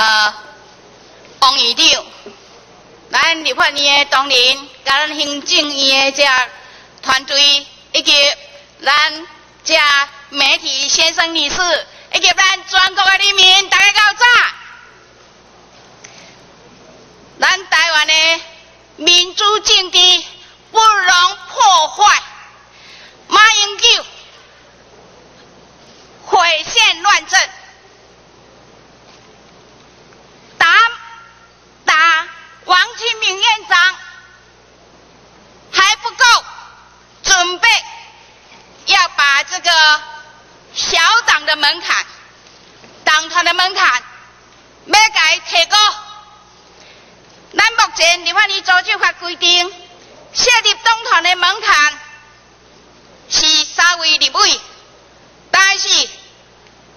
呃，王院长，咱立法院的同仁，甲咱行政院的这团队，以及咱这媒体先生女士，以及咱全国的人民，大家这个小党的门槛、党团的门槛要改提高。咱目前立法院组织法规定，设立党团的门槛是三位立委，但是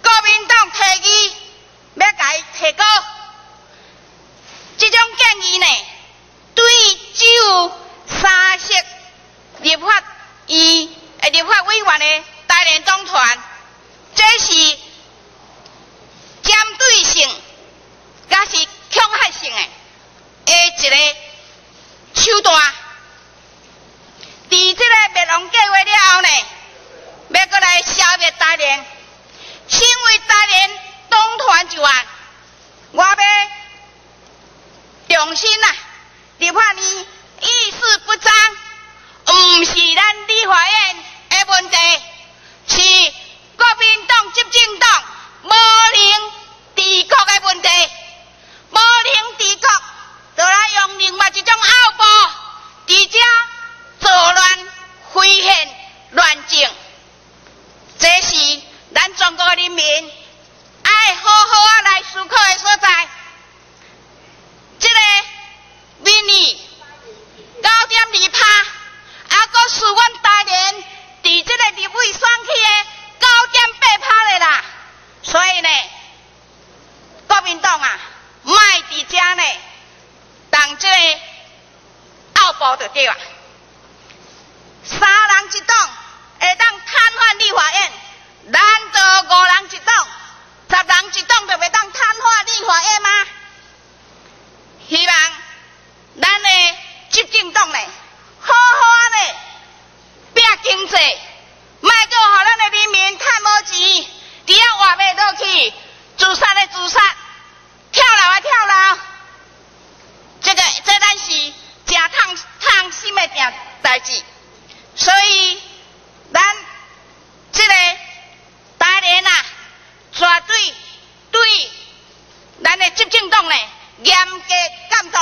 国民党提议要改提高。这种建议呢，对只有三席立法议诶立法委员的大连总团，这是针对性，也是强害性的诶一个手段。伫这个灭亡计划了后呢，要过来消灭大连，身为大连东团一员，我要。重新呐，立法院意识不彰，唔是咱立法院的问题，是国民党执政党无能治国的问题。无能治国，就来用另外一种拗步，直接作乱、毁宪、乱政。这是咱中人民爱好好啊来思考的所在。这个民意九点二拍，还阁是阮大连伫这个立委选区的九点八拍的啦。所以呢，国民党啊，卖伫遮呢，当这个拗步就对啊。三人一党会当瘫痪立法院，难道五人一党、十人一党就袂当瘫痪立法院吗？希望咱的执政党呢，好好啊呢，拼经济，卖个互咱的人民趁无钱，伫遐活袂落去，自杀的自杀，跳楼的跳楼，这个这咱是真痛痛心的件代志，所以咱这个大连啊，绝对对咱的执政党呢。严格监督。